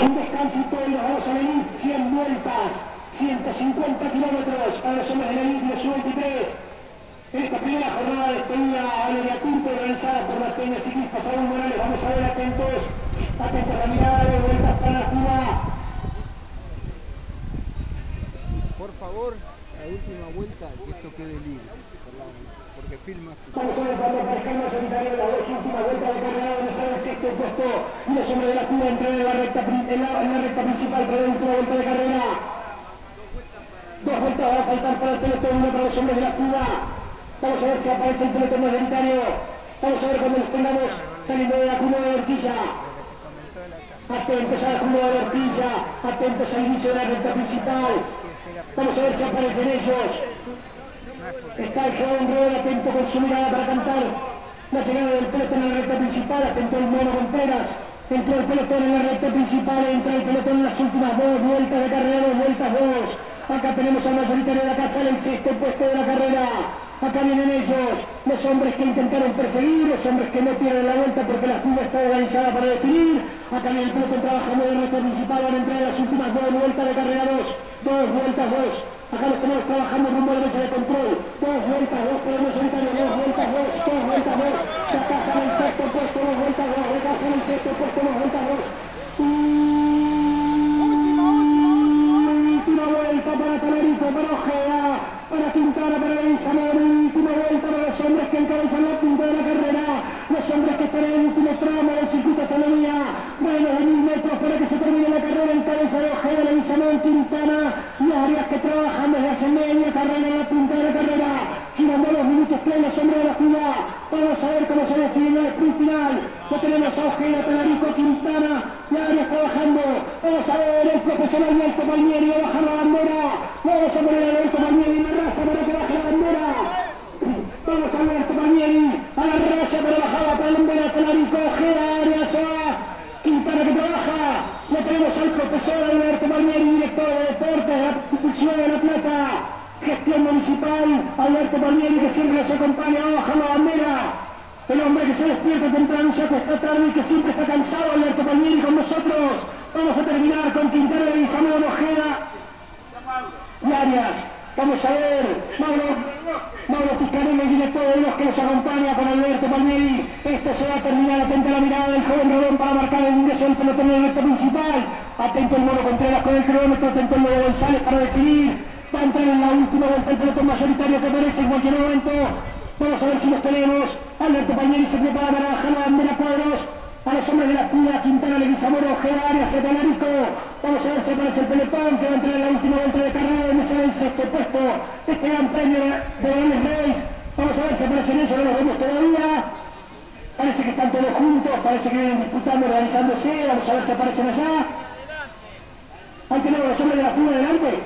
Un descansito y nos vamos a venir 100 vueltas, 150 kilómetros para los hombres de la India, sub-23. En esta primera jornada de despedida a Valeria Pinto, organizada por la peña ciclista Saúl Morales. Vamos a ver atentos, atentos a la mirada de vueltas para ciudad. Por favor, la última vuelta, que esto quede libre, porque filma. Vamos a ver cuando aparezcamos solitario las dos últimas vueltas de carrera donde sale el sexto puesto y los hombres de la ciudad entran en la recta, en la, en la recta principal para la última vuelta de carrera. Dos vueltas va a faltar para el pelotón, para los hombres de la ciudad. Vamos a ver si aparece el pelotón mayoritario. Vamos a ver cuando los tengamos saliendo de la curva de Orquilla. Atentos a la curva de Orquilla, atentos al inicio de la recta principal. Vamos a ver si aparecen ellos. Está el joven Robert atento con su mirada para cantar. La llegada del pelotón en la recta principal, atento el mono Contreras. Entró el pelotón en la recta principal, entra el pelotón en las últimas dos vueltas de carrera, dos vueltas dos. Acá tenemos al mayoritario de la casa en el sexto puesto de la carrera. Acá vienen ellos, los hombres que intentaron perseguir, los hombres que no pierden la vuelta porque la fuga está organizada para definir. Acá viene el pelotón trabajando en la recta principal, van a entrar en las últimas dos vueltas de carrera dos. Dos vueltas dos. Acá los tenemos trabajando rumbo a la mesa de control. Dos vueltas, dos el mayoritario, dos vueltas, dos, dos vueltas, dos. Se el sexto puesto, dos vueltas, dos. Recajan el sexto puesto, dos vueltas, dos. Última vuelta para Talarico, para Ojeda, para Quintana, para Benjamín. Última vuelta para los hombres que encabezan la punta de la carrera. Los hombres que están en el último tramo del circuito Salomía. Menos de mil metros para que se termine la carrera en cabeza de Ojeda, Benjamín, Quintana y Arias que trabajan desde hace media carrera en la punta de la carrera. Girando los minutos plenos, hombre de la ciudad. Vamos a ver cómo se define el sprint final. Ya tenemos a Ojeda, Talarico, Quintana y Arias trabajando. Vamos a ver el profesor Alberto Palmieri va a bajar la bandera. Vamos a poner a Alberto Palmieri en la raza para que baje la bandera. Vamos a Alberto Palmieri a la raza para bajar la bandera. Talarico, Ojeda, Arias, Quintana que trabaja. Ya tenemos al profesor Alberto Palmieri, director de deportes de la institución de La Plata. Gestión municipal, Alberto Palmieri que siempre nos acompaña a bajar la bandera. El hombre que se despierta temprano se acuesta tarde y que siempre está cansado, Alberto Palmieri con nosotros. Vamos a terminar con Quintana de Samuel Ojeda y Arias. Vamos a ver, Mauro, El director de los que nos acompaña con Alberto Palmieri. Esto se va a terminar, atenta a la mirada del joven Rodón para marcar el ingreso del pelotón del recto principal. Atento el mono Contreras con el kilómetro, atento el Lobo González para definir. Va a entrar en la última vuelta el pelotón mayoritario que aparece en cualquier momento. Vamos a ver si los tenemos. Alberto Palmieri se prepara para bajar la bandera cuadros. A los hombres de la Pura, Quintana, Leguizamoro, Ojeda, Arias, Talarico. Vamos a ver si aparece el pelotón que va a entrar en la última vuelta de carrera en ese sexto puesto. Este gran premio de. Vamos aparecen ellos, no los vemos todavía. Parece que están todos juntos, parece que vienen disputando, organizándose. Vamos a ver si aparecen allá. Ahí tenemos los hombres de la Pura delante.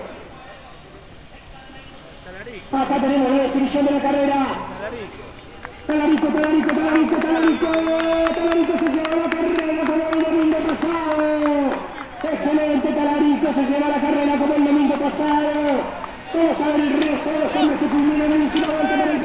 Acá tenemos la definición de la carrera. Talarico, Talarico, Talarico, Talarico, Talarico se lleva la carrera como el domingo pasado. Excelente, Talarico se lleva la carrera como el domingo pasado. Vamos a ver el resto de los hombres que culminan en el última vuelta para el